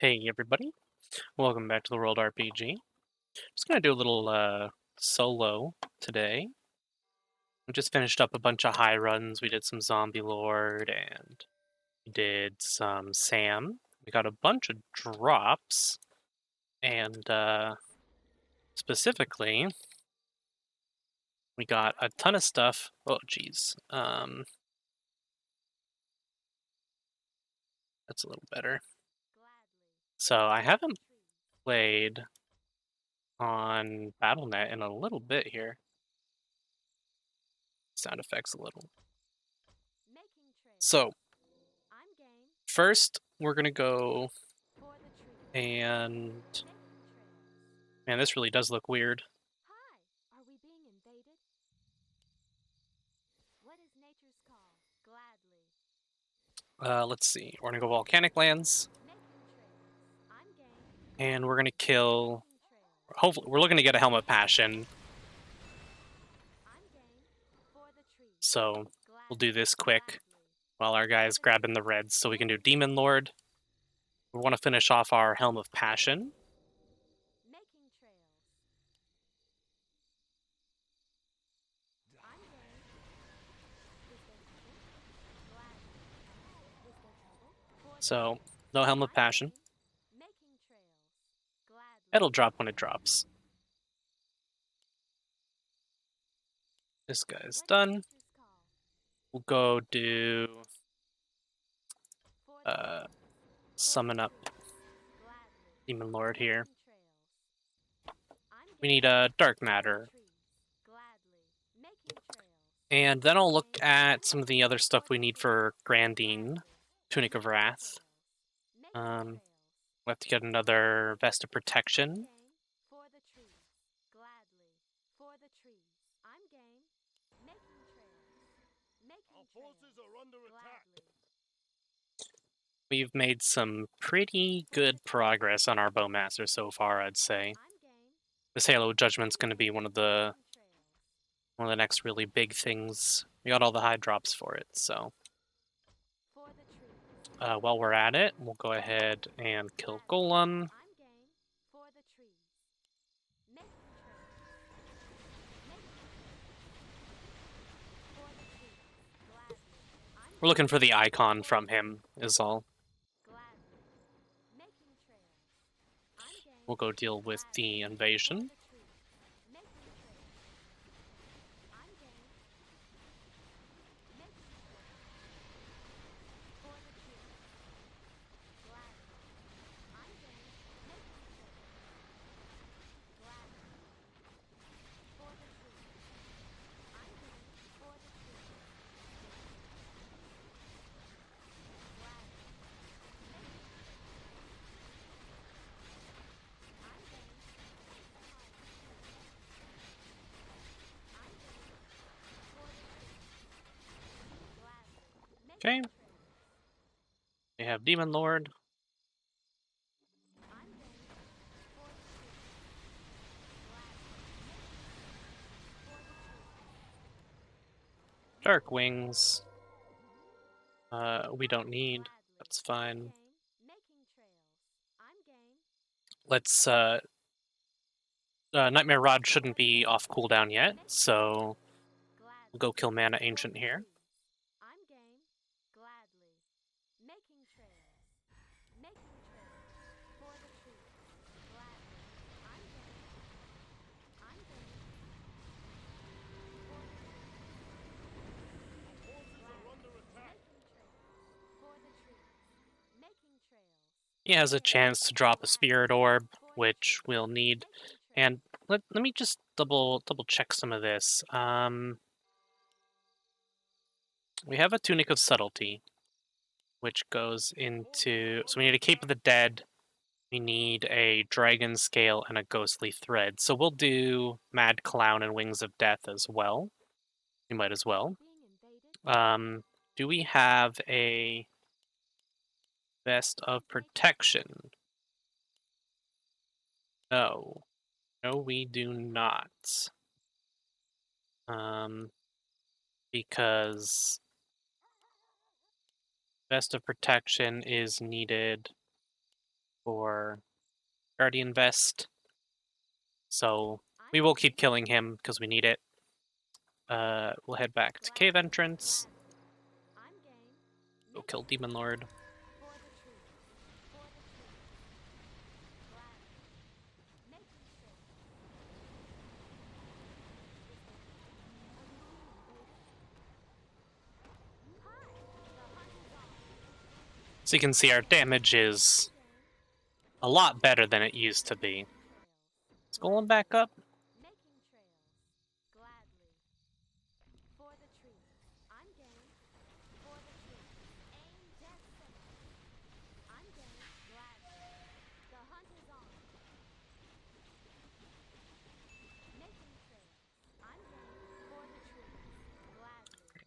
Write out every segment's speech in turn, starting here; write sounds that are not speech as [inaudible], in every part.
Hey everybody, welcome back to the World RPG. Just gonna do a little uh, solo today. We just finished up a bunch of high runs. We did some Zombie Lord and we did some Sam. We got a bunch of drops, and uh, specifically, we got a ton of stuff. Oh geez, um, that's a little better. So I haven't played on BattleNet in a little bit here. Sound effects a little. So first we're gonna go and man, this really does look weird. Hi, are we being invaded? What is nature's call? Gladly. Uh, let's see. We're gonna go volcanic lands, Making trails. I'm game. And we're gonna kill. Hopefully, we're looking to get a helm of passion. So we'll do this quick while our guys grabbing the reds, so we can do demon lord. We want to finish off our helm of passion. So no helm of passion. game. Making trails. Gladly. It'll drop when it drops. This guy's done. We'll go do uh, summon up demon lord here. We need a dark matter, and then I'll look at some of the other stuff we need for Grandine, Tunic of Wrath. Um, We'll have to get another Vest of Protection. For the trees, gladly. For the trees, I'm game. Making trails. Making Our forces trails. are under attack. We've made some pretty good progress on our Bowmaster so far, I'd say. I'm. This Halo Judgment's going to be one of the one of the next really big things. We got all the high drops for it, so For the trees. Uh, while we're at it, we'll go ahead and kill. I'm We're looking for the icon from him, is all. We'll go deal with the invasion. Have Demon Lord. Dark Wings. Uh, we don't need. That's fine. Let's. Uh, uh, Nightmare Rod shouldn't be off cooldown yet, so we'll go kill Mana Ancient here. I'm game. Gladly. Making trails. Making trails. For the trees. Gladly. I'm game. I'm game. For the trees. Our forces are under attack. Making trails. For the trees. Making trails. He has a chance to drop a Spirit Orb, which we'll need. And let let me just double double check some of this. Um, we have a Tunic of Subtlety, which goes into. So we need a Cape of the Dead. We need a Dragon Scale and a Ghostly Thread. So we'll do Mad Clown and Wings of Death as well. We might as well. Um, do we have a Vest of Protection? No. No, we do not. Um, because Vest of Protection is needed for Guardian Vest. So we will keep killing him because we need it. Uh, we'll head back to cave entrance. Go kill Demon Lord. For the truth. For the truth. Gladly. Making sure. Hi, the hunt is on. So you can see our damage is a lot better than it used to be. It's going back up.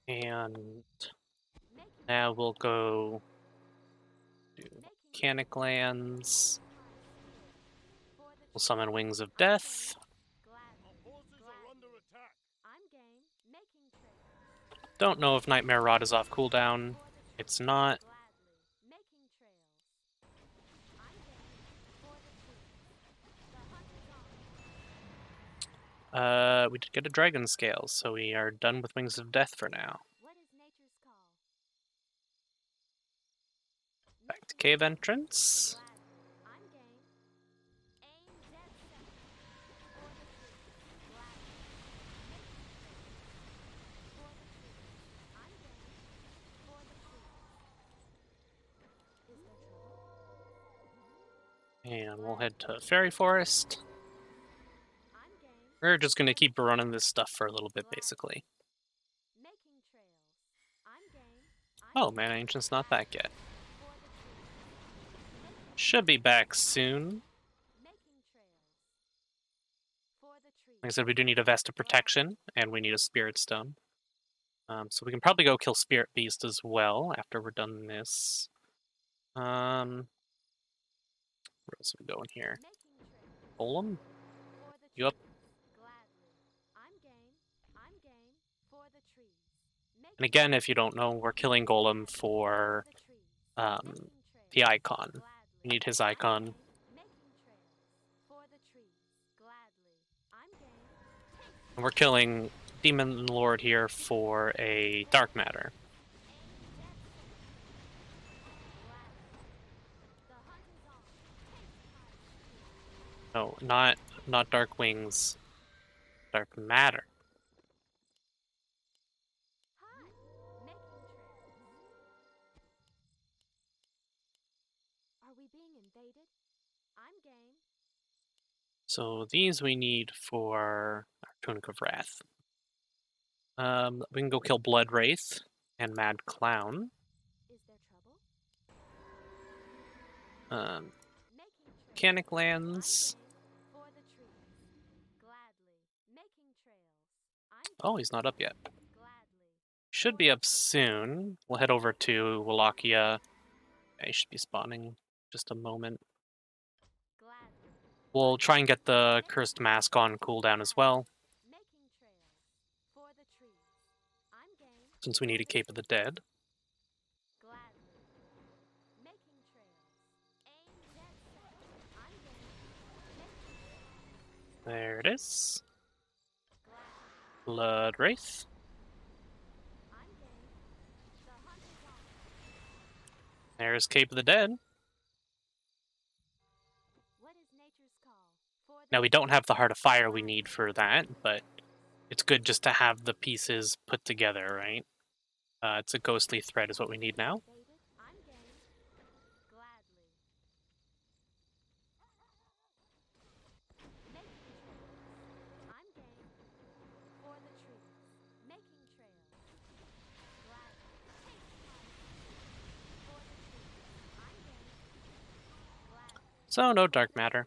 And now we'll go Mechanic Lands. We'll summon Wings of Death. Don't know if Nightmare Rod is off cooldown. It's not. Uh, we did get a Dragon Scale, so we are done with Wings of Death for now. What is nature's call? Back to cave entrance. Gladly. I'm game. Aim dead center. For the truth. Gladly. Making trails. For the truth. I'm game. For the truth. Is there entrance. And we'll head to Fairy Forest. We're just gonna keep running this stuff for a little bit, basically. Oh, man, Ancient's not back yet. For the truth. Making Should be back soon. Like I said, we do need a Vest of Protection, and we need a Spirit Stone. Um, so we can probably go kill Spirit Beast as well after we're done this. Um, where else are we going here? Golem? You up? And again, if you don't know, we're killing Golem for um, the icon. We need his icon. game. Making trails. For the trees. Gladly. I'm game. Take And we're killing Demon Lord here for a Dark Matter. aim dead center. Gladly. The hunt is on. Take fire. No, not not Dark Wings. Dark Matter. So these we need for our Tunic of Wrath. Um, we can go kill Blood Wraith and Mad Clown. Is there trouble? Um. Mechanic Lands. For the. Gladly. Making trails. I'm Oh, he's not up yet. gladly. Should be up soon. We'll head over to Wallachia. He should be spawning just a moment. We'll try and get the Cursed Mask on cooldown as well, since we need a Cape of the Dead. There it is. Blood Wraith. There's Cape of the Dead. Now we don't have the Heart of Fire we need for that, but it's good just to have the pieces put together, right? Uh, it's a ghostly thread is what we need now. So no dark. Gladly.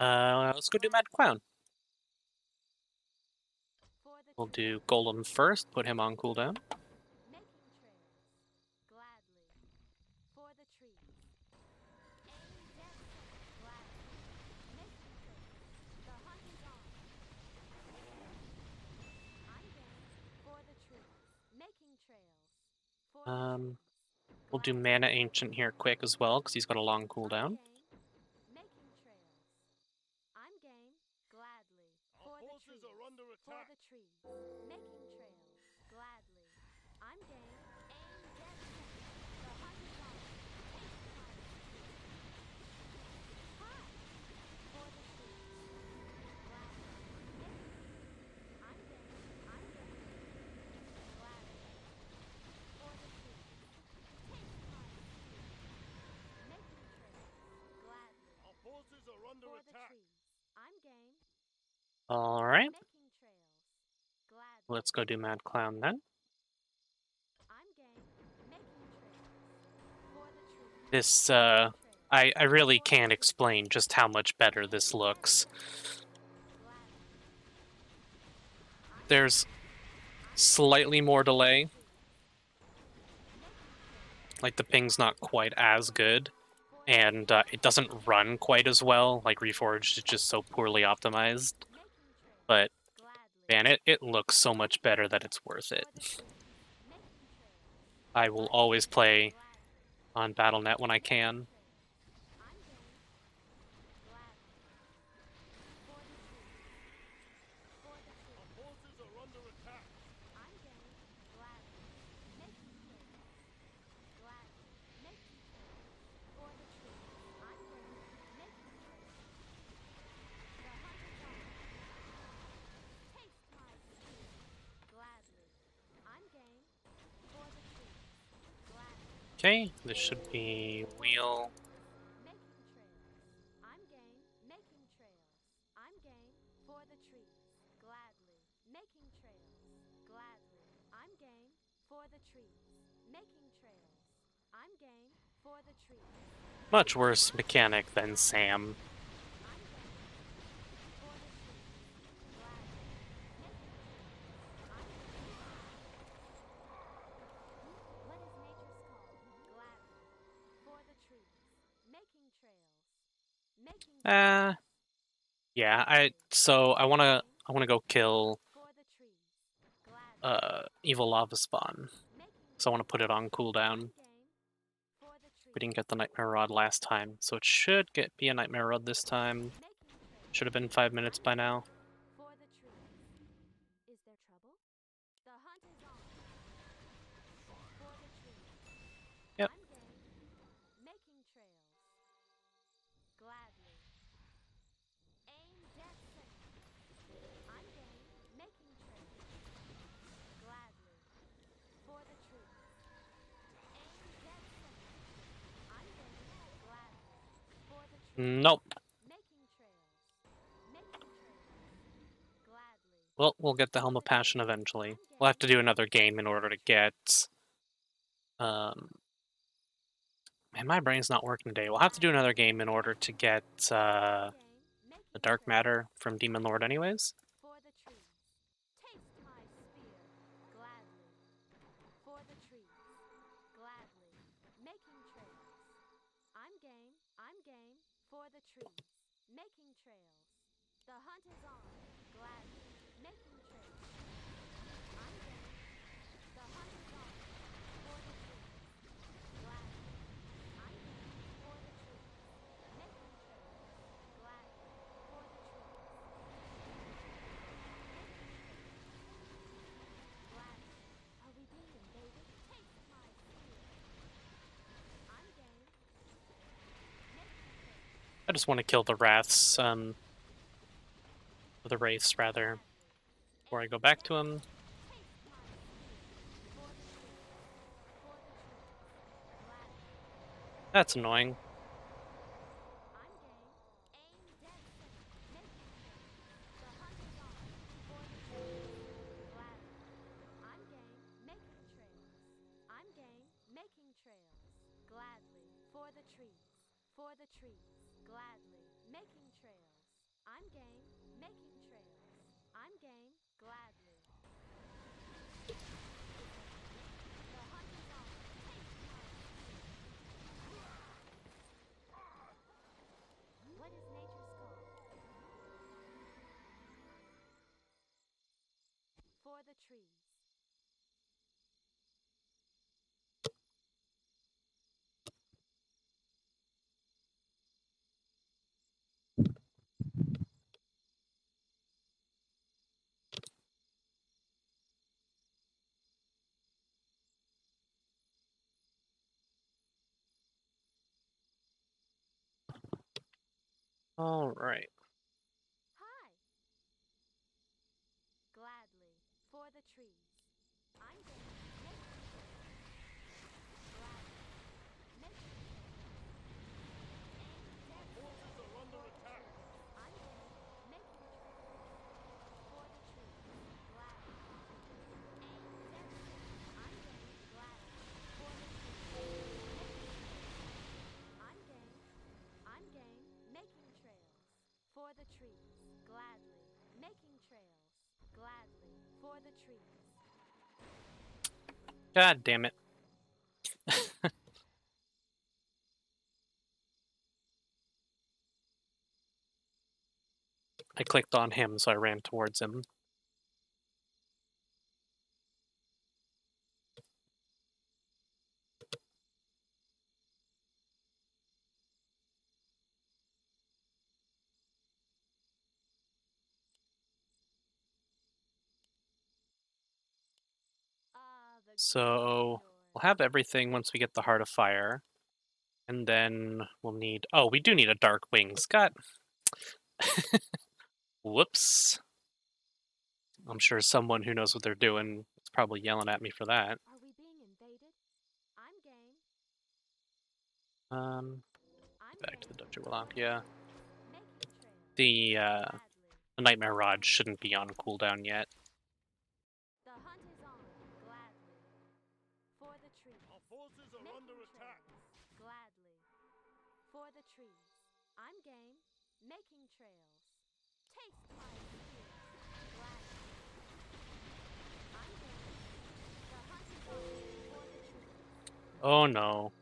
Uh, let's go do Mad Clown. We'll do Golem first, put him on cooldown. Um, we'll do Mana Ancient here quick as well, because he's got a long cooldown. All right, Making trails. Gladly. let's go do Mad Clown then. I'm game. Making trails. For the trees. This, uh, I, I really can't explain just how much better this looks. There's slightly more delay, like the ping's not quite as good, and uh, it doesn't run quite as well. Like Reforged is just so poorly optimized. But man, it, it looks so much better that it's worth it. For the trees. Making trails. I will always play on BattleNet when I can. I'm game. Gladly. For the trees. For the Our trees. forces are under attack. I'm game. Gladly. Making trails. Gladly. Making trails. For the trees. I'm game. Making trails. The hunt is on. Taste my spear. Gladly. I'm game. For the trees. Gladly. Okay, this should be wheel. Making trails. I'm game. Making trails. I'm game. For the trees. Gladly. Making trails. Gladly. I'm game. For the trees. Making trails. I'm game. For the trees. Much worse mechanic than Sam. Uh, yeah. I so I wanna I wanna go kill uh evil lava spawn. So I want to put it on cooldown. We didn't get the nightmare rod last time, so it should get be a nightmare rod this time. Should have been five minutes by now. Nope. Well, we'll get the Helm of Passion eventually. We'll have to do another game in order to get. Um. Man, my brain's not working today. We'll have to do another game in order to get uh, the Dark Matter from Demon Lord, anyways. For the trees. Taste my spear. Gladly. For the trees. Gladly. Making trails. I'm game. I'm game. For the trees. Making trails. The hunt is on. Gladly. Making trails. I'm game. The hunt is on. For the trees. Gladly. I'm game. For the trees. Making trails. Gladly. For the trees. Gladly. Are we being invaded? Taste my spear. I'm game. Making I just want to kill the Wraths, um, the Wraiths rather, before I go back to them. That's annoying. The. I'm game. Making trails. I'm game. Gladly. The hunt is on. What is nature's call? For the trees. All right. God damn it. [laughs] I clicked on him, so I ran towards him. Ah, the So we'll have everything once we get the Heart of Fire. And then we'll need. Oh, we do need a Dark Wing. Scott. [laughs] Whoops. I'm sure someone who knows what they're doing is probably yelling at me for that. Are we being invaded? I'm game. Um, I'm back to the game. Dojo Lock. Yeah. The uh, the Nightmare Rod shouldn't be on cooldown yet. I'm game. Making trails. Taste my. Gladly. I'm game. The hunt is. For the. Oh no.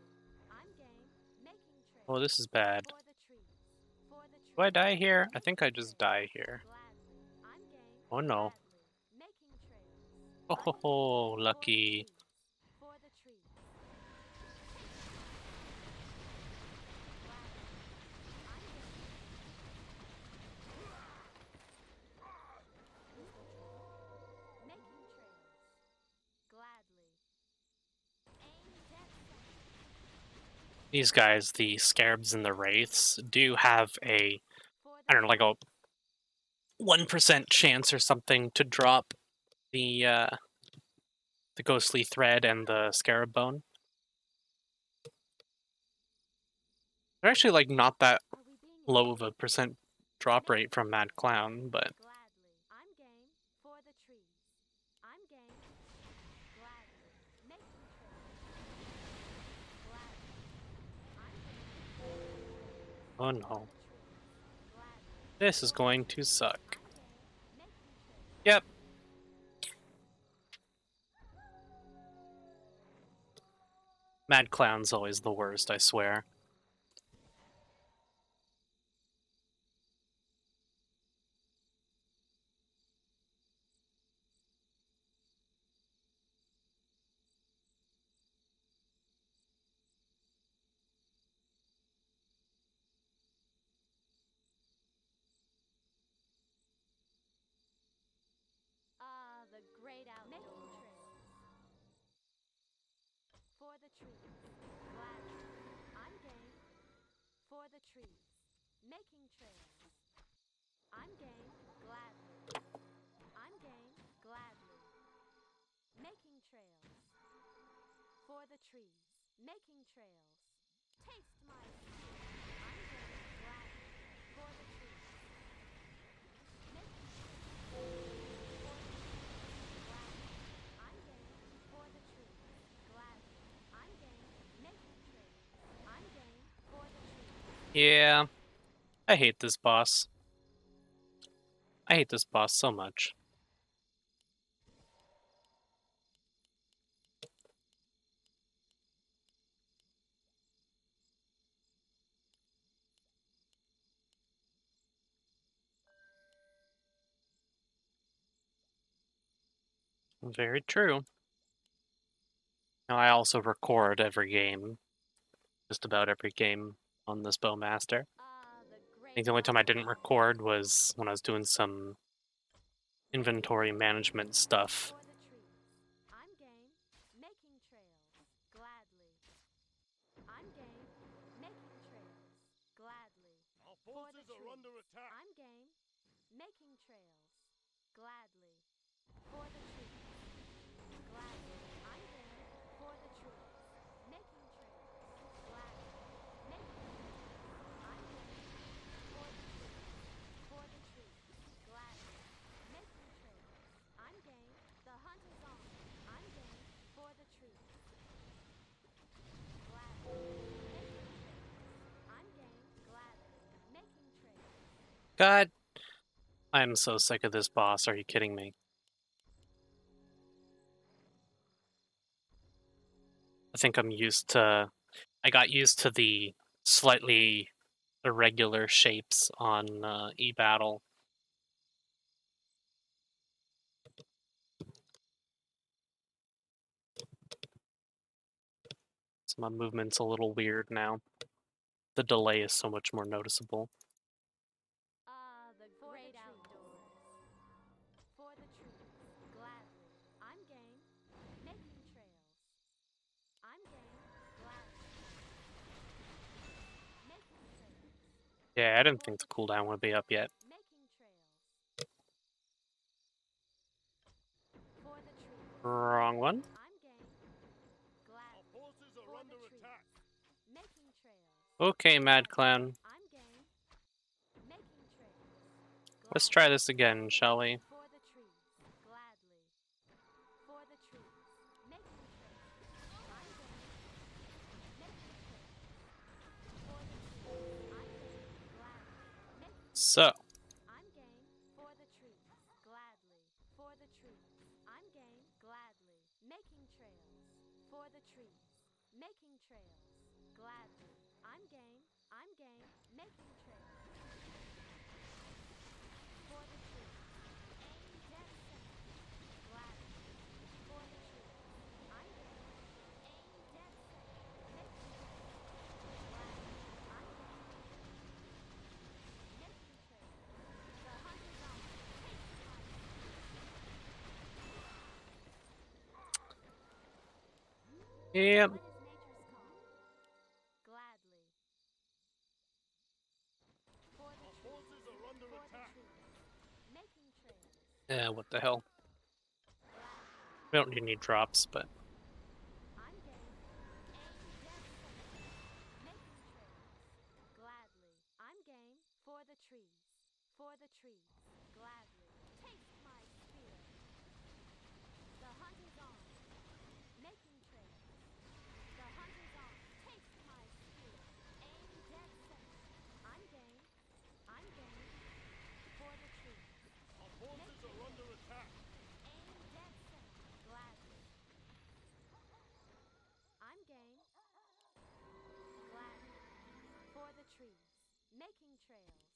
I'm game. Making trails. Oh, this is bad. For the trees. For the trees. Do I die here? I think I just die here. Gladly. I'm game. Oh no. Oh ho ho, lucky. These guys, the Scarabs and the Wraiths, do have a I don't know, like a one percent chance or something to drop the uh, the ghostly thread and the scarab bone. They're actually like not that low of a percent drop rate from Mad Clown, but Gladly. I'm game. For the trees. I'm game. Gladly. Making trails. Gladly. I'm game. Oh no, this is going to suck. Yep. Mad Clown's always the worst, I swear. Trees. Gladly. I'm game. For the trees. Making trails. I'm game. Gladly. I'm game. Gladly. Making trails. For the trees. Making trails. Taste my spear. I'm game. Gladly. For the trees. Making I'm game for the trees. Gladly. I'm game making trails. I'm game for the trees. Yeah, I hate this boss. I hate this boss so much. Very true. Now I also record every game, just about every game on this Bowmaster. Ah, I think the only time I didn't record was when I was doing some inventory management stuff. God, I'm so sick of this boss. Are you kidding me? I think I'm used to. I got used to the slightly irregular shapes on uh, eBattle. So my movement's a little weird now. The delay is so much more noticeable. Yeah, I didn't think the cooldown would be up yet. Wrong one. Okay, Mad Clown. Let's try this again, shall we? So Yeah, what the hell. We don't need any drops, but... trail.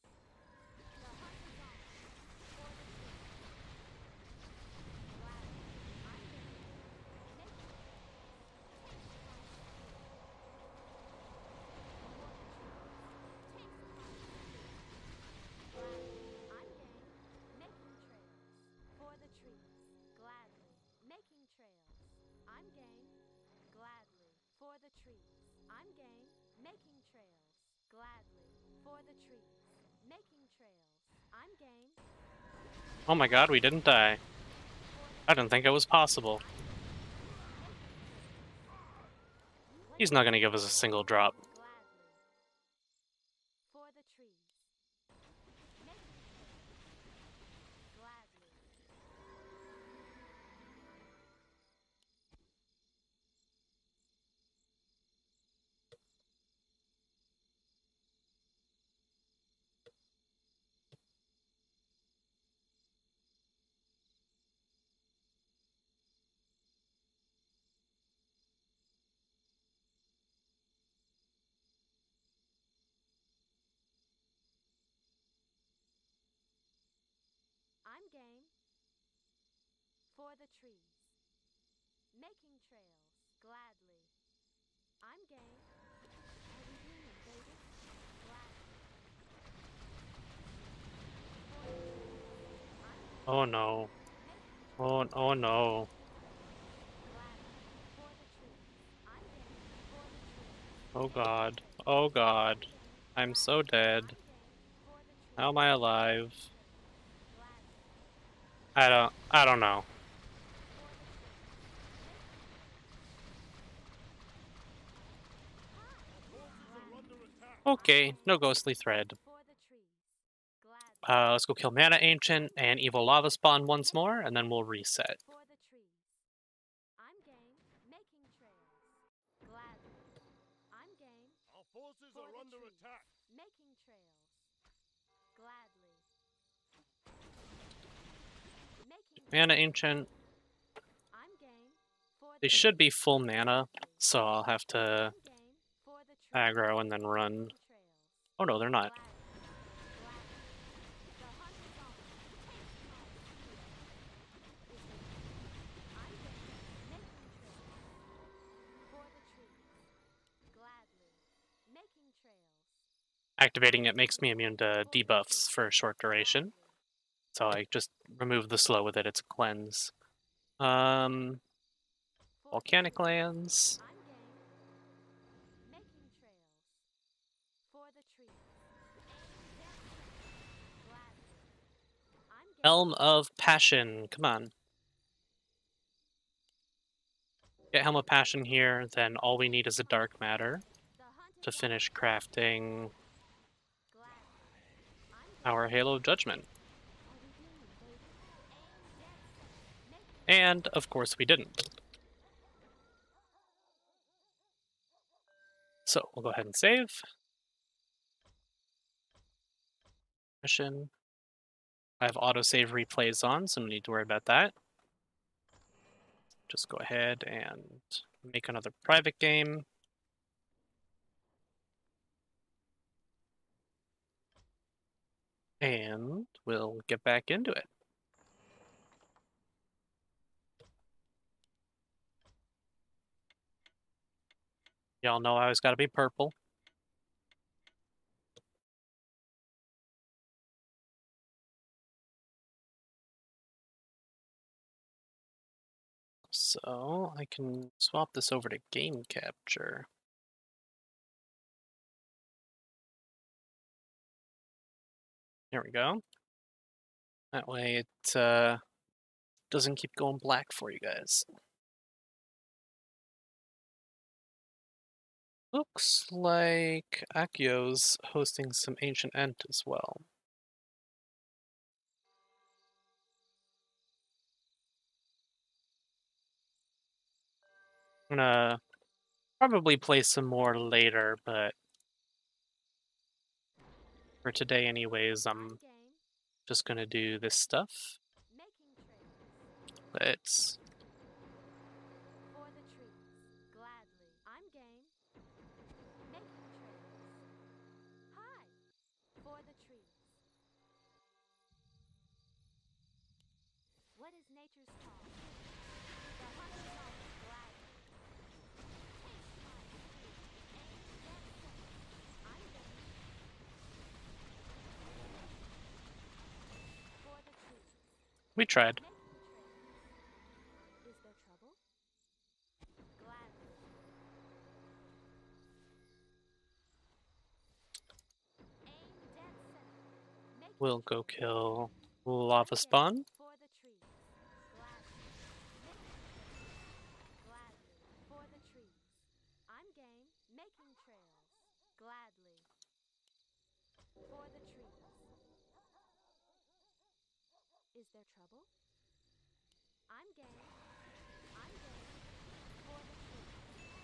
Oh my god, we didn't die. I didn't think it was possible. He's not gonna give us a single drop. game for the trees, making trails gladly. I'm game. Heavy human, baby. Gladly. Oh no. Oh, oh no. Oh god. Oh god. I'm so dead. How am I alive? I don't. I don't know. Okay, no ghostly thread. Uh, let's go kill Mana Ancient and Evil Lava Spawn once more, and then we'll reset. For the trees. I'm game. Making trails. Gladly. I'm game. Our forces For are the under trees. attack. Making trails. Gladly. Making Mana Ancient. I'm game. For They should be full mana, so I'll have to I'm game. For the trees. aggro and then run. Oh no, they're not. Gladly. Gladly. The hunt is on. I'm game. Making trails. For the trees. Gladly. Making trails. Activating it makes me immune to debuffs for a short duration, so I just remove the slow with it. It's a cleanse. Um, volcanic lands. Helm of Passion. Come on. Get Helm of Passion here, then all we need is a Dark Matter to finish crafting our Halo of Judgment. And, of course, we didn't. So, we'll go ahead and save. Mission. I have autosave replays on, so no need to worry about that. Just go ahead and make another private game. And we'll get back into it. Y'all know I always gotta be purple. So I can swap this over to game capture. There we go. That way it uh, doesn't keep going black for you guys. Looks like Akio's hosting some Ancient Ent as well. I'm gonna probably play some more later, but for today anyways, I'm I'm just gonna do this stuff. Let's center. tried. We'll go kill Lava Spawn. For the trees. Gladly. Making trails. Gladly. For the trees. I'm game. Making trails. Gladly. For the trees. Is there trouble? I'm game. I'm game. For the trees.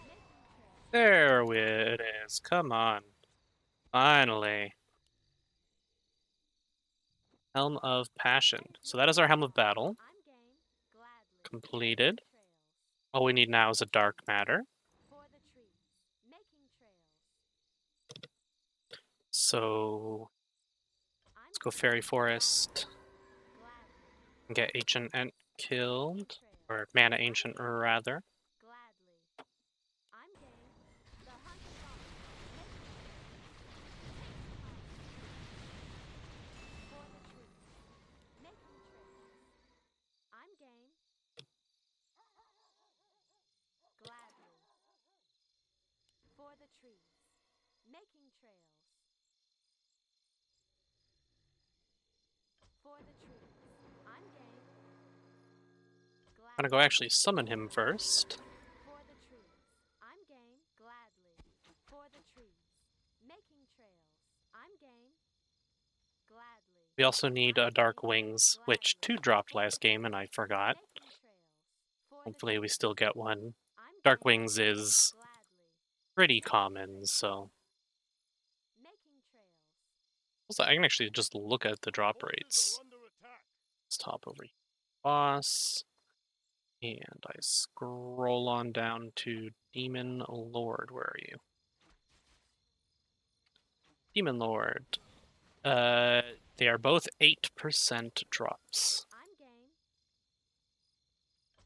Making trails. There it is. Come on. Finally. Helm of Passion. So that is our Helm of Battle. Completed. All we need now is a Dark Matter. So let's go. Fairy Forest and get Ancient Ent killed. Or Mana Ancient, rather. trees, making trails. For the trees, I'm game. Gonna go actually summon him first. For the trees, I'm game, gladly. For the trees, making trails, I'm game, gladly. We also need a Dark Wings, which two dropped last game and I forgot. Hopefully we still get one. Dark Wings is pretty common, so also, I can actually just look at the drop rates. Let's top over here. Boss. And I scroll on down to Demon Lord. Where are you? Demon Lord. Uh, they are both 8% drops. I'm game.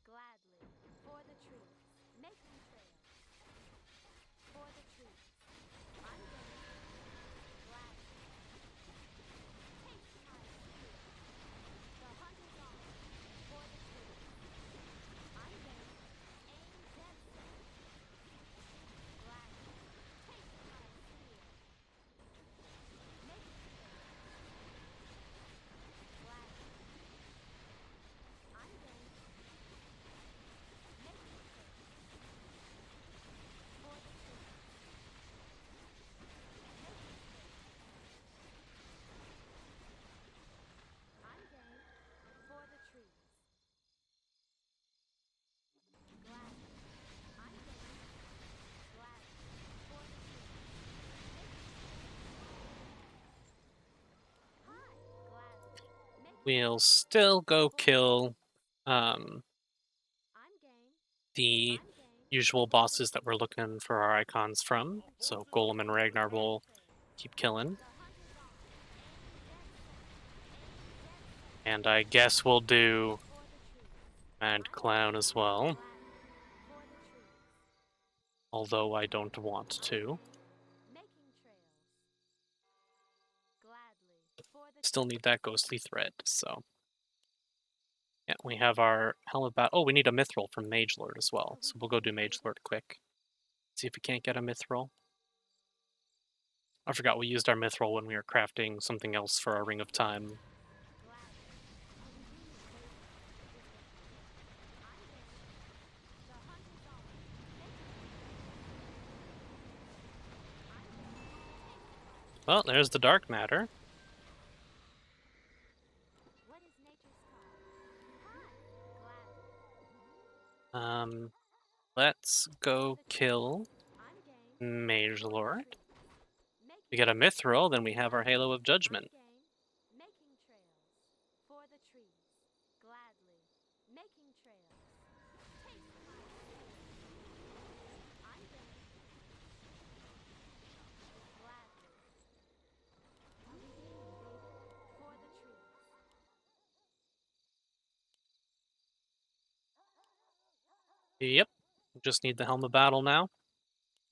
Gladly. For the trees. Making trails. For the trees. I'm game. Gladly. Taste my spear. The hunt is on. For the trees. I'm game. Aim dead set. Gladly. Taste my spear. Making trails. Gladly. I'm game. Making trails. For the trees. Making trails. I'm game. For the trees. Gladly. I'm game. Gladly. For the trees. Making Hi. Gladly. Making We'll still go kill um, the usual bosses that we're looking for our icons from. So Golem and Ragnar will keep killing. And I guess we'll do and Clown as well, although I don't want to. Still need that ghostly thread, so. Yeah, we have our helmet bat. Oh, we need a mithril from Mage Lord as well, so we'll go do Mage Lord quick. See if we can't get a mithril. I forgot we used our mithril when we were crafting something else for our Ring of Time. Well, there's the dark matter. What is nature's call? Hi. Gladly. Um, let's go kill. Mage Lord. We get a mithril, then we have our Halo of Judgment. Yep. Just need the Helm of Battle now.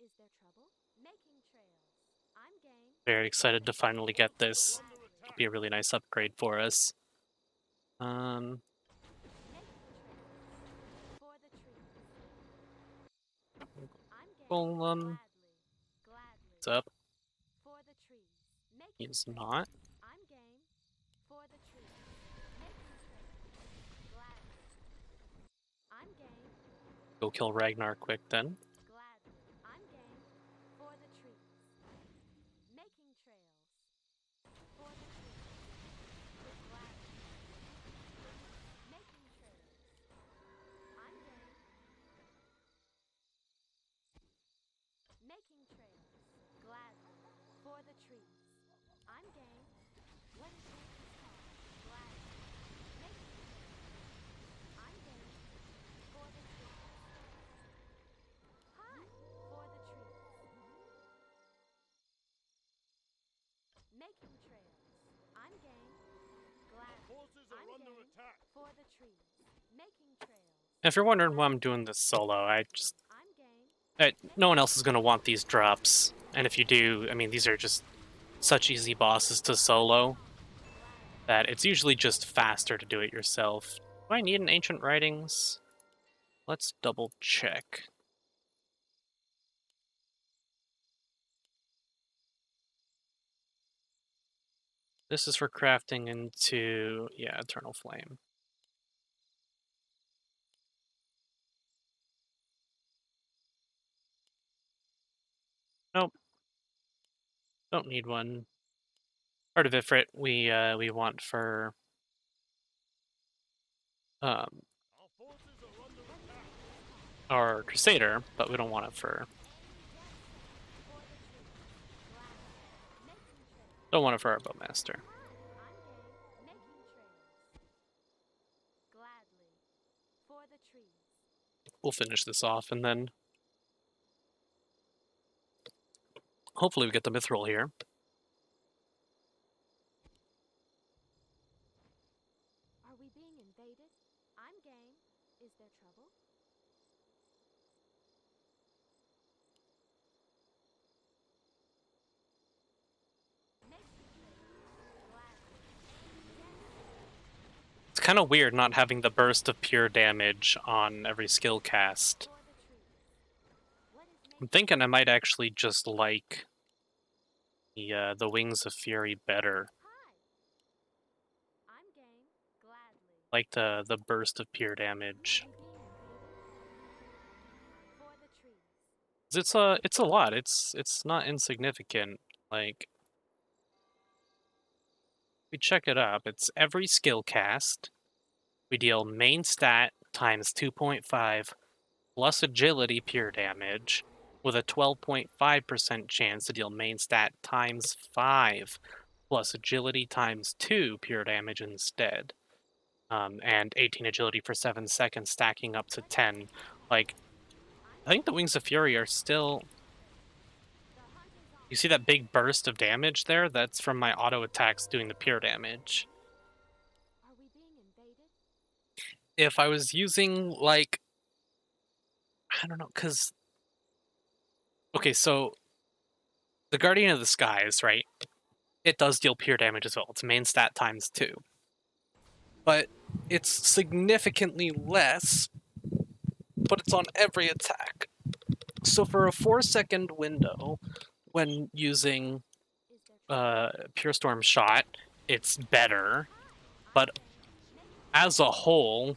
Is there trouble? Making trails. I'm game. Very excited to finally get this. It'll be a really nice upgrade for us. Um, Making trails. For the trees. I'm game. Golem. What's up? For the trees. Making He's not. I'm game. For the trees. Making trails. Gladly. I'm game. Go kill Ragnar quick then. If you're wondering why I'm doing this solo, I just. I, no one else is gonna want these drops. And if you do, I mean, these are just such easy bosses to solo that it's usually just faster to do it yourself. Do I need an ancient writings? Let's double check. This is for crafting into yeah, eternal flame. Don't need one. Part of Ifrit we uh, we want for um, Our Crusader, but we don't want it for don't want it for our Bowmaster. We'll finish this off and then hopefully we get the Mithril here. Are we being invaded? I'm game. Is there trouble? Making trails. Gladly. It's kind of weird not having the burst of pure damage on every skill cast. For the trees. What is I'm thinking I might actually just like the uh, the Wings of Fury better. I'm game. Gladly. Like the the burst of pure damage. Are we being invaded? For the trees. 'Cause It's a it's a lot. It's it's not insignificant. Like we check it up. It's every skill cast. We deal main stat times 2.5 plus agility pure damage with a 12.5% chance to deal main stat times 5 plus agility times 2 pure damage instead. Um, and 18 agility for 7 seconds, stacking up to 10. Like, I think the Wings of Fury are still. You see that big burst of damage there? That's from my auto attacks doing the pure damage. If I was using, like. I don't know, because. Okay, so. The Guardian of the Skies, right? It does deal pure damage as well. It's main stat times two. But it's significantly less, but it's on every attack. So for a four second window, when using uh, Pure Storm Shot, it's better, but as a whole,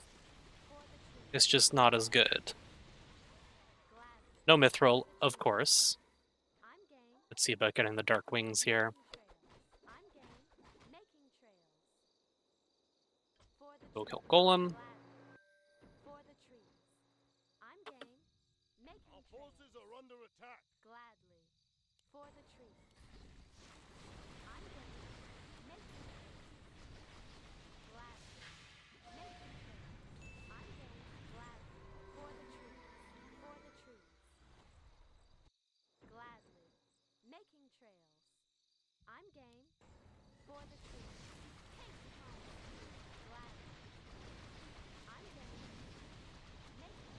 it's just not as good. No Mithril, of course. Let's see about getting the Dark Wings here. Making trails. I'm game. Making trails. For the Go kill Golem. Gladly. For the trees. I'm game. Making Our trails. forces are under attack. Gladly. For the trees. I'm game. Making trails. Gladly. Making trails. I'm game. Gladly. For the trees. For the trees. Gladly. Making trails. I'm game. For the trees. Take the home. Gladly. I'm game. Making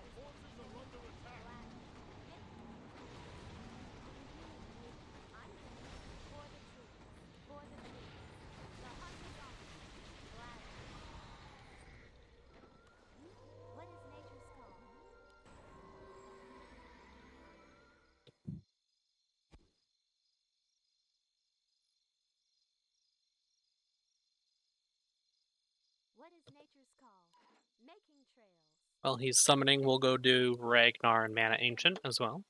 Our forces are under attack. Gladly. Making I'm game. For the trees. For the trees. The hunt is on. Gladly. What is nature's call? What is nature's call? Making trails. While he's summoning, we'll go do Ragnar and Mana Ancient as well.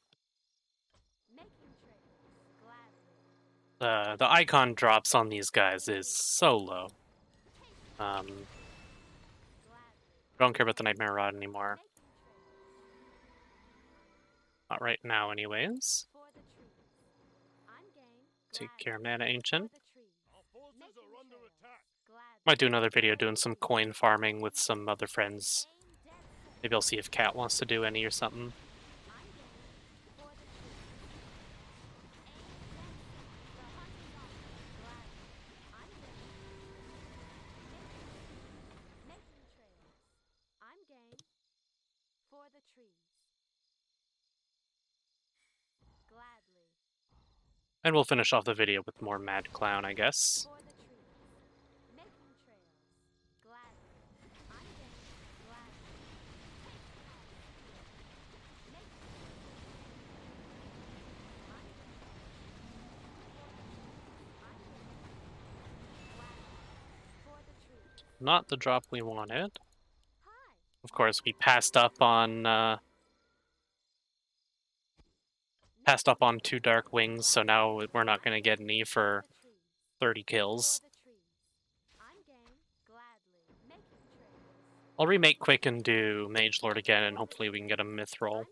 Making trails. Gladly. The the icon drops on these guys is so low. Um, I don't care about the Nightmare Rod anymore. Not right now, anyways. For the trees. I'm game. Take care of Mana Ancient. the trees. Our forces Making are under trails. attack. Gladly. Might do another video doing some coin farming with some other friends. Maybe I'll see if Kat wants to do any or something. And we'll finish off the video with more Mad Clown, I guess. For the trees. Making trails. Gladly. I'm game. Gladly. Take the home. Making I'm game. I'm game. Gladly. For the trees. Not the drop we wanted. Of course, we passed up on uh, Passed up on two dark wings, so now we're not going to get any for 30 kills. I'll remake quick and do Mage Lord again, and hopefully we can get a mithril.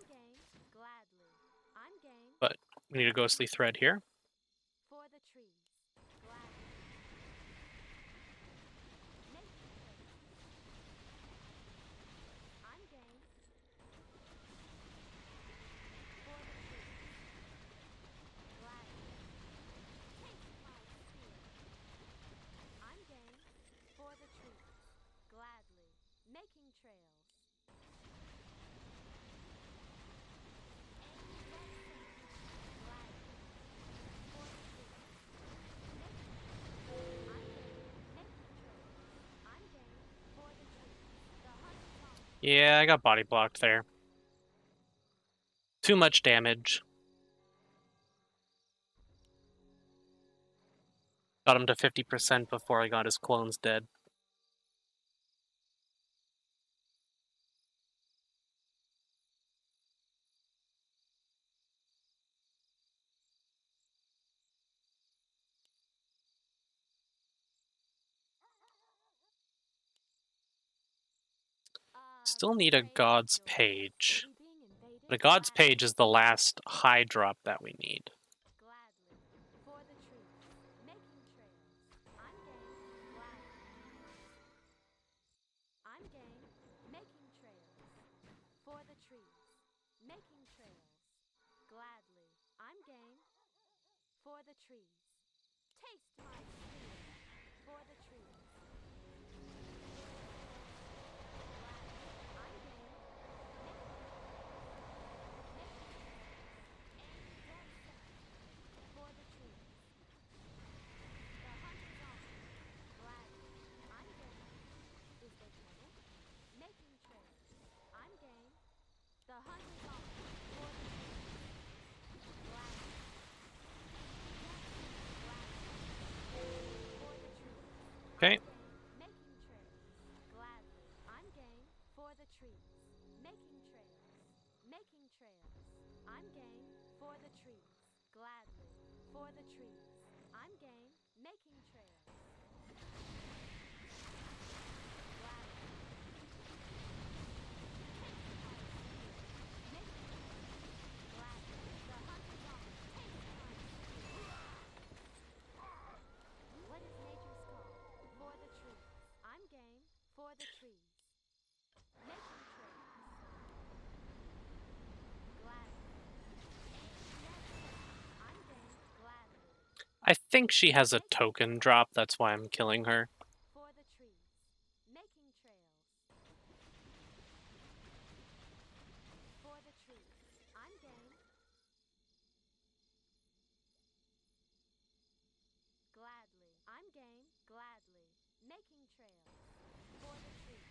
But we need a ghostly thread here. For the trees, gladly. Make the trade. I'm game. For the trees, gladly. Take my spear. I'm game. For the trees, gladly. Making trails. Aim dead center, gladly. For the trees. I'm game. Making trails. I'm game. For the trees. The hunt is on. Yeah, I got body blocked there. Too much damage. Got him to 50% before I got his clones dead. Still need a God's Page. a God's Page is the last high drop that we need. Gladly. For the trees. Making trails. I'm game. Gladly. I'm game. Making trails. For the trees. Making trails. Gladly. I'm game. For the trees. Taste my spear. For the trees. Gladly. I'm game. Making Making Aim dead center. For the trees. The hunt is on. Gladly. I'm game. Is there trouble? Making trails. I'm game. The hunt is on. For the trees. Gladly. Gladly. For the trees. Okay. I'm game. Making trails. Gladly. I'm game. For the trees. Making trails. Making trails. I'm game. For the trees. Gladly. For the trees. I'm game. Making trails. Gladly. Making Gladly. The hunt is on. Take my spear. What is nature's call? For the trees. I'm game. For the trees. Making trails. Gladly. I'm game. Gladly. I think she has a token drop, that's why I'm killing her. For the trees. Making trails. For the trees. I'm game. Gladly. I'm game. Gladly. Making trails. For the trees.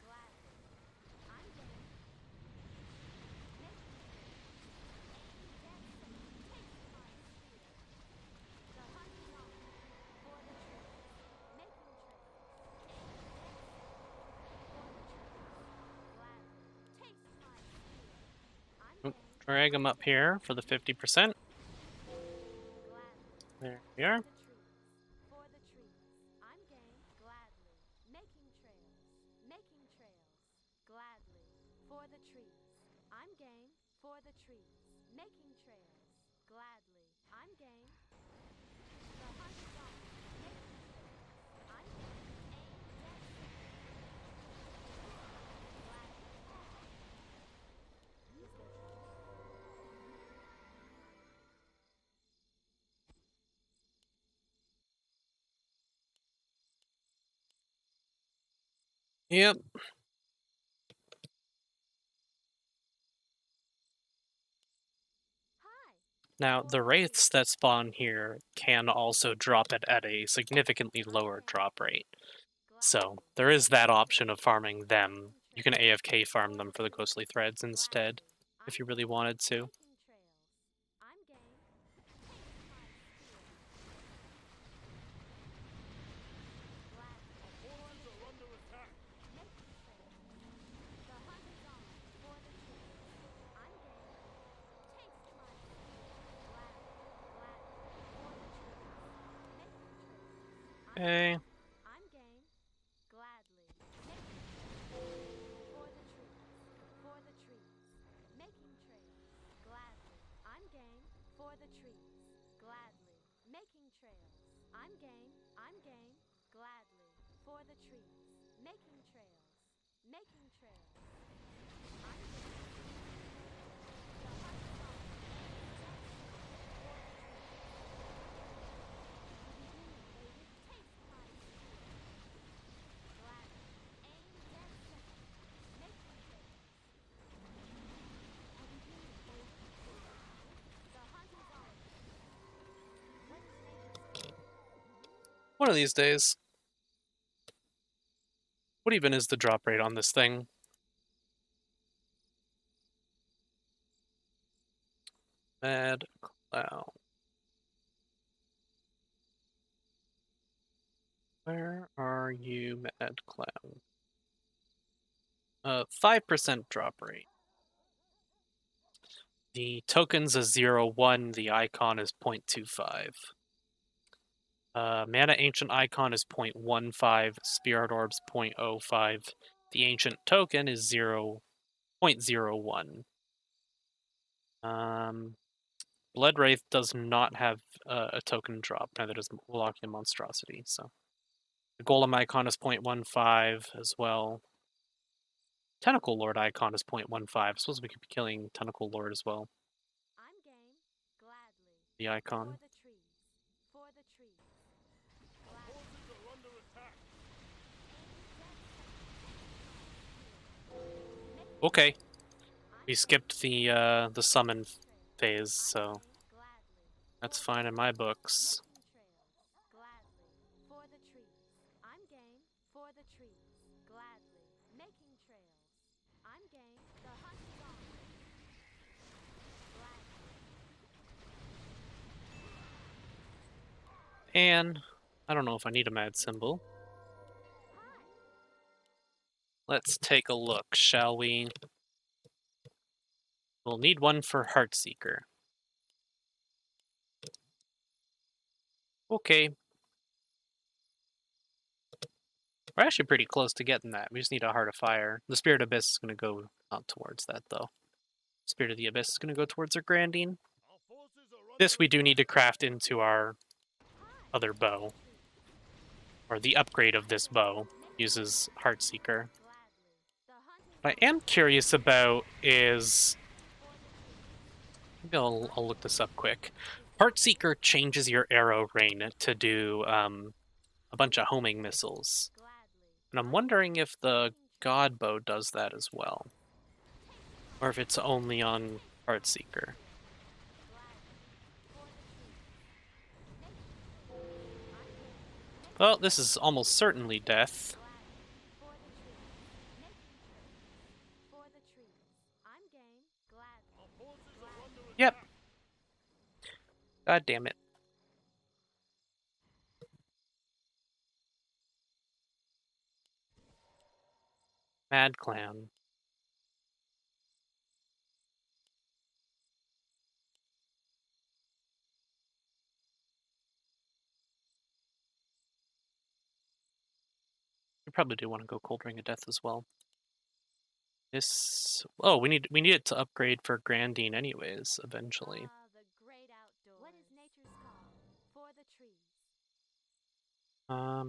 Gladly. I'm game. Making trails. Aim dead center. Take my spear. The hunt is on. For the trees. Making trails. Aim dead center. For the trees. Gladly. Taste my spear. I'm Oop, game. Drag them up here for the 50%. There we are. Yep. Now, the wraiths that spawn here can also drop it at a significantly lower drop rate. So, there is that option of farming them. You can AFK farm them for the ghostly threads instead, if you really wanted to. One of these days. What even is the drop rate on this thing? Mad Clown. Where are you, Mad Clown? Uh, 5% drop rate. The token's a 0, 1, the icon is 0.25. Uh, Mana Ancient Icon is 0.15, Spirit Orbs 0.05, the Ancient Token is 0, 0.01. Um, Blood Wraith does not have uh, a token drop, neither does Wallachia Monstrosity, so. The Golem Icon is 0.15 as well. Tentacle Lord Icon is 0.15. I suppose we could be killing Tentacle Lord as well, I'm game. Gladly. the icon. For the trees. For the trees. Gladly. Forces are under attack. Okay. We skipped the uh, the summon so that's fine in my books. And I don't know if I need a mad symbol. Let's take a look, shall we? We'll need one for Heartseeker. Okay. We're actually pretty close to getting that. We just need a Heart of Fire. The Spirit Abyss is going to go out towards that, though. Spirit of the Abyss is going to go towards our Grandine. This we do need to craft into our other bow. Or the upgrade of this bow uses Heartseeker. What I am curious about is maybe I'll, I'll look this up quick. Heartseeker changes your arrow rain to do um, a bunch of homing missiles, and I'm wondering if the God bow does that as well, or if it's only on Heartseeker. Well, this is almost certainly death. Yep. God damn it. Mad Clown. We probably do want to go Cold Ring of Death as well. This oh, we need we need it to upgrade for Grandine anyways, eventually. Ah,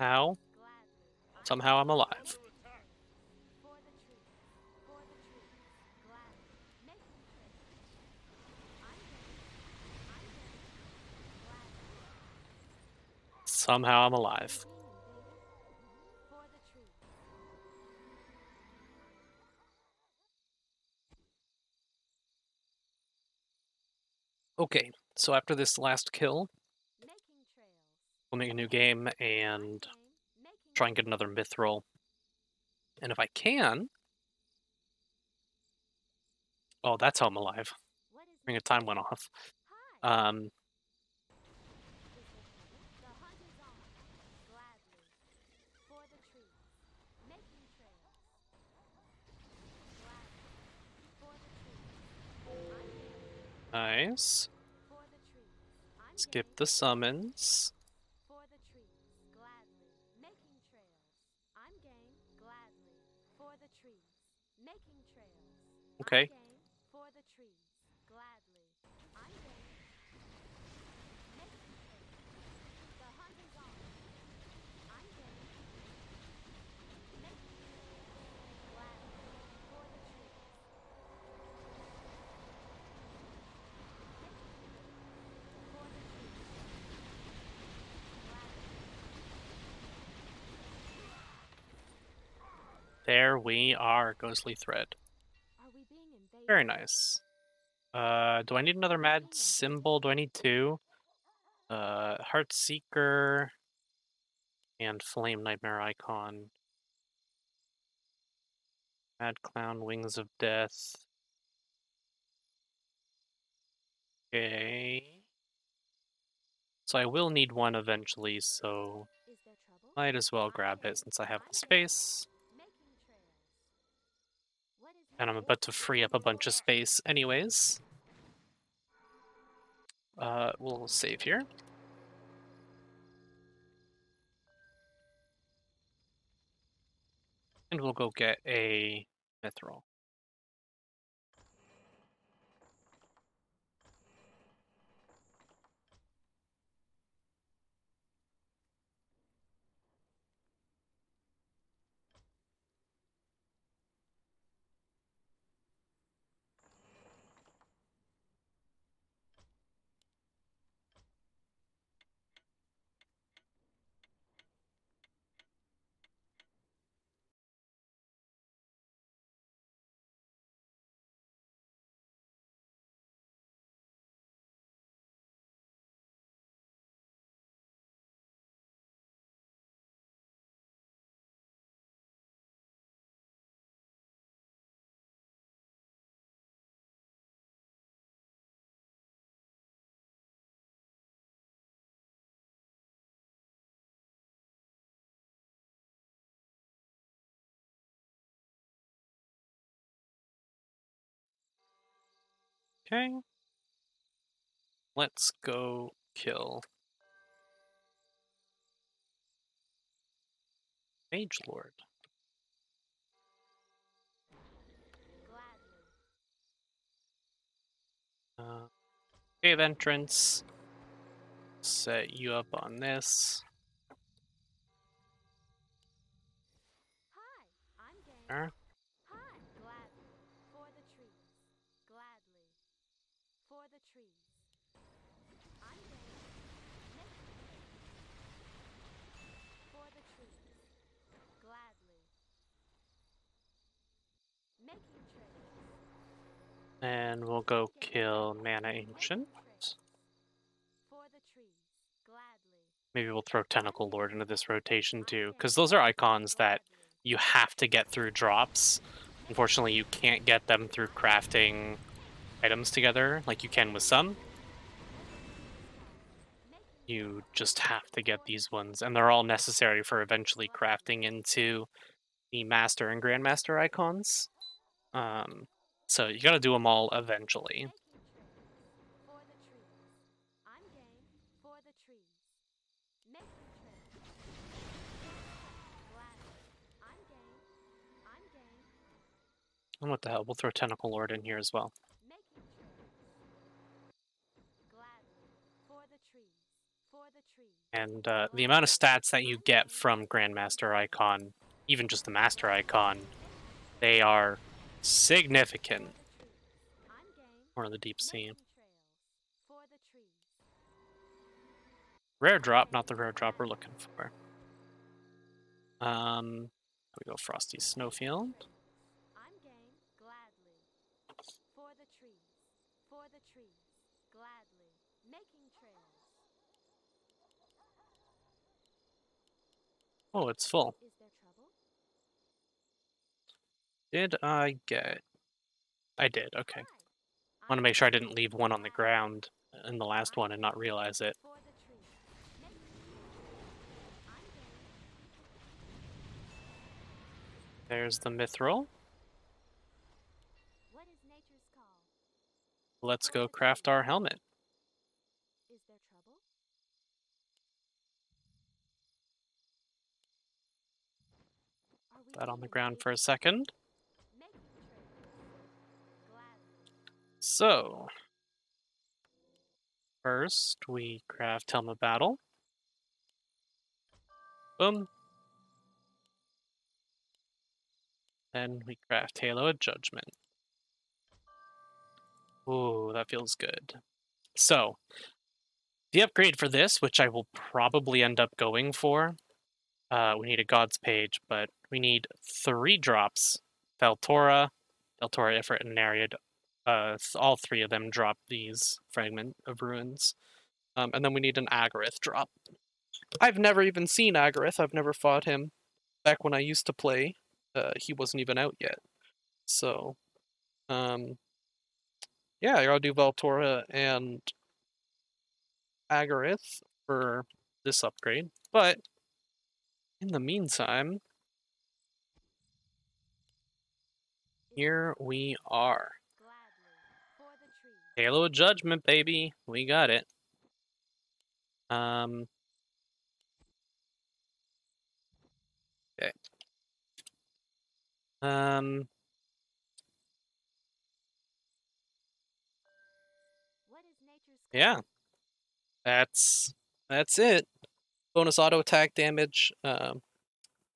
game. I'm alive. Somehow I'm alive. Okay, so after this last kill. We'll make a new game and try and get another mithril. And if I can, oh, that's how I'm alive. Ring of time went off. Um, Is it the hunt For the tree, gladly. There we are, Ghostly Thread. Very nice. Uh, do I need another mad symbol? Do I need two? Uh, Heartseeker and Flame Nightmare Icon. Mad Clown, Wings of Death. Okay. So I will need one eventually, so Is there trouble? might as well grab it since I have the space. Making trails. What is And I'm about to free up a bunch of space anyways. Uh, we'll save here. And we'll go get a mithril. Okay. Let's go kill Mage Lord. Uh, cave entrance. Set you up on this. Hi, I'm game. Hi, gladly. For the trees. Gladly. For the trees. I'm game. Making trails. For the trees. Gladly. Making trails. And we'll go kill Mana Ancient. Maybe we'll throw Tentacle Lord into this rotation too, because those are icons that you have to get through drops. Unfortunately, you can't get them through crafting items together like you can with some. You just have to get these ones, and they're all necessary for eventually crafting into the Master and Grandmaster icons. Um, so you gotta do them all eventually. And what the hell, we'll throw Tentacle Lord in here as well. And uh, the amount of stats that you get from Grandmaster icon, even just the Master icon, they are significant. Game. Or the deep sea. Rare drop, not the rare drop we're looking for. Um, we go Frosty Snowfield. I'm game. Gladly. For the trees. For the trees. Gladly. Making trails. Oh, it's full. Is there trouble? Did I get? I did. Okay. Want to make sure I didn't leave one on the ground in the last one and not realize it. For the trees. Making trails. I'm game. There's the mithril. What is nature's call? Let's go craft our helmet. Is there trouble? Are we That on the ground for a second. Making trails. Gladly. So, first we craft Helm of battle. Boom. Then we craft Halo of Judgment. Ooh, that feels good. So, the upgrade for this, which I will probably end up going for, uh, we need a God's Page, but we need three drops. Veltora, Veltora, Ifrit, and Nereid uh, all three of them drop these fragment of ruins, um, and then we need an Agarith drop. I've never even seen Agarith. I've never fought him. Back when I used to play, uh, he wasn't even out yet. So, um, yeah, I'll do Valtora and Agarith for this upgrade. But in the meantime, here we are. Gladly. For the trees. Halo of Judgment, baby. We got it. Um. Okay. Um. What is nature's call? Yeah. That's that's it. Bonus auto attack damage. Um.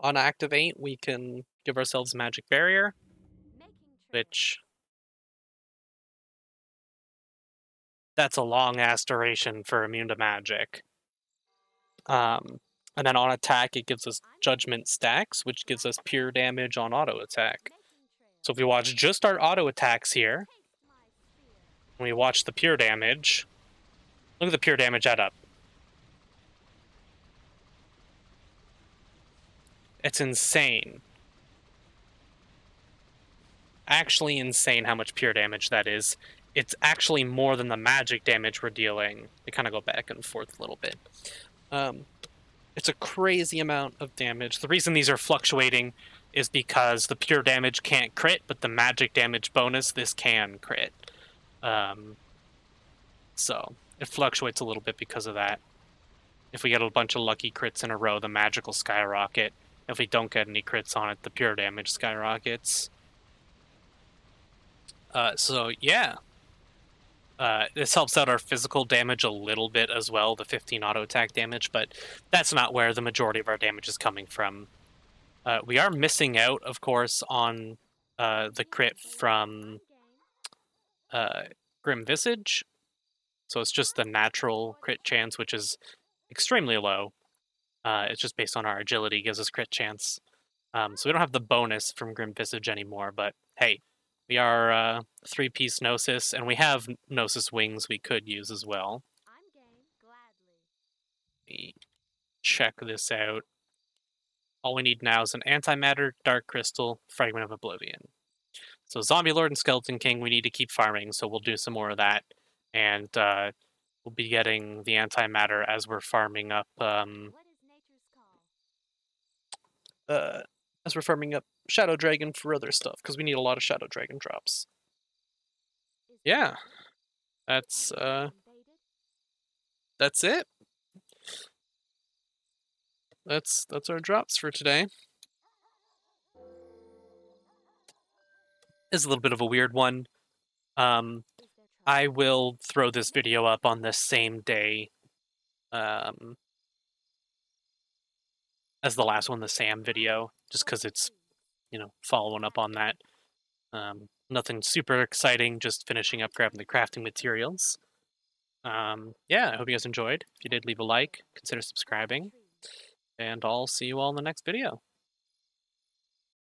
On activate, we can give ourselves magic barrier, which that's a long ass duration for immune to magic. Um, and then on attack, it gives us judgment stacks, which gives us pure damage on auto attack. So if we watch just our auto attacks here, we watch the pure damage, look at the pure damage add up. It's insane. Actually insane how much pure damage that is. It's actually more than the magic damage we're dealing. They kind of go back and forth a little bit. Um, it's a crazy amount of damage. The reason these are fluctuating is because the pure damage can't crit, but the magic damage bonus this can crit. Um, so it fluctuates a little bit because of that. If we get a bunch of lucky crits in a row, the magic will skyrocket. If we don't get any crits on it, the pure damage skyrockets. Uh, so yeah, uh, this helps out our physical damage a little bit as well, the 15 auto attack damage, but that's not where the majority of our damage is coming from. Uh, we are missing out, of course, on uh, the crit from uh, Grim Visage. So it's just the natural crit chance, which is extremely low. Uh, it's just based on our agility, gives us crit chance. Um, so we don't have the bonus from Grim Visage anymore, but hey, we are uh, three piece Gnosis, and we have Gnosis wings we could use as well. I'm game. Check this out. All we need now is an antimatter, dark crystal, fragment of oblivion. So zombie lord and skeleton king, we need to keep farming, so we'll do some more of that, and uh, we'll be getting the antimatter as we're farming up. Um, What is nature's call? uh, as we're farming up shadow dragon for other stuff, because we need a lot of shadow dragon drops. Yeah, that's uh, that's it. That's that's our drops for today. Is a little bit of a weird one. Um? I will throw this video up on the same day um, as the last one, the Sam video, just because it's you know following up on that. Um, nothing super exciting, just finishing up grabbing the crafting materials. Um, yeah, I hope you guys enjoyed. If you did, leave a like, consider subscribing, and I'll see you all in the next video.